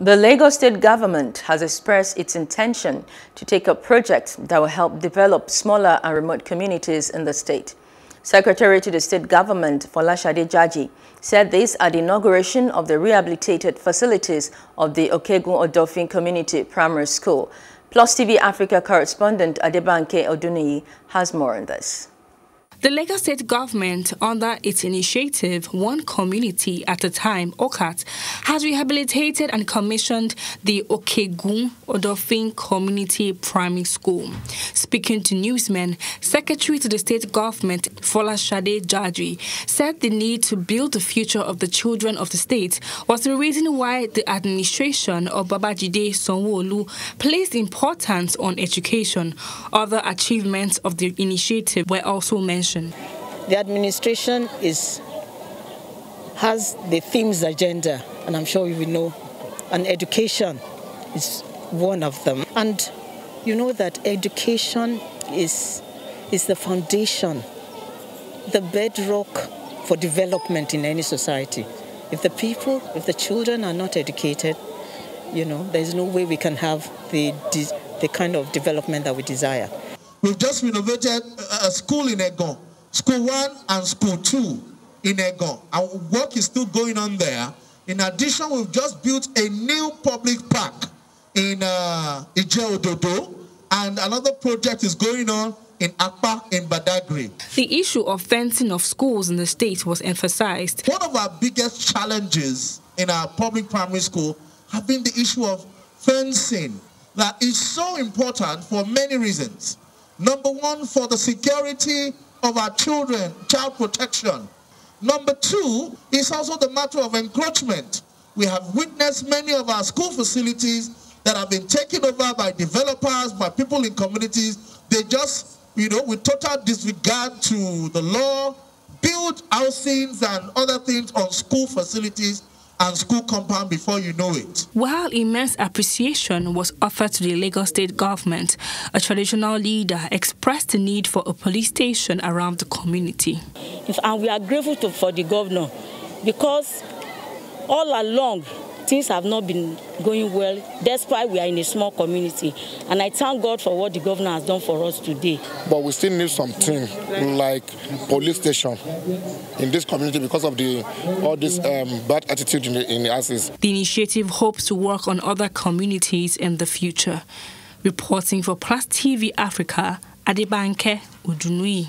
The Lagos state government has expressed its intention to take up projects that will help develop smaller and remote communities in the state. Secretary to the state government, Folashade Jaji, said this at the inauguration of the rehabilitated facilities of the Okegun Odofin Community Primary School. Plus TV Africa correspondent Adebanke Oduniyi has more on this. The Lagos state government, under its initiative One Community at a Time, OCAT, has rehabilitated and commissioned the Okegun Odofin Community Primary School. Speaking to newsmen, Secretary to the state government, Folashade Jaji, said the need to build the future of the children of the state was the reason why the administration of Babajide Sanwo-Olu placed importance on education. Other achievements of the initiative were also mentioned The administration is has the themes agenda, and I'm sure you know, and education is one of them. And you know that education is is the foundation, the bedrock for development in any society. If the people, if the children are not educated, you know, there's no way we can have the the kind of development that we desire. We've just renovated a school in Egon, school one and school two in Egon. Our work is still going on there. In addition, we've just built a new public park in uh, Ijeododo, and another project is going on in Akpa in Badagry. The issue of fencing of schools in the state was emphasized. One of our biggest challenges in our public primary school have been the issue of fencing that is so important for many reasons. Number one, for the security of our children, child protection. Number two is also the matter of encroachment. We have witnessed many of our school facilities that have been taken over by developers, by people in communities. They just, you know, with total disregard to the law, build housings and other things on school facilities and school compound before you know it. While immense appreciation was offered to the Lagos state government, a traditional leader expressed the need for a police station around the community. And we are grateful to, for the governor because all along things have not been going well despite we are in a small community. And i thank god for what the governor has done for us today. But we still need something like police station in this community because of the all this um, bad attitude in the, in the asses. the initiative hopes to work on other communities in the future. Reporting for plus tv africa adebanke Oduniyi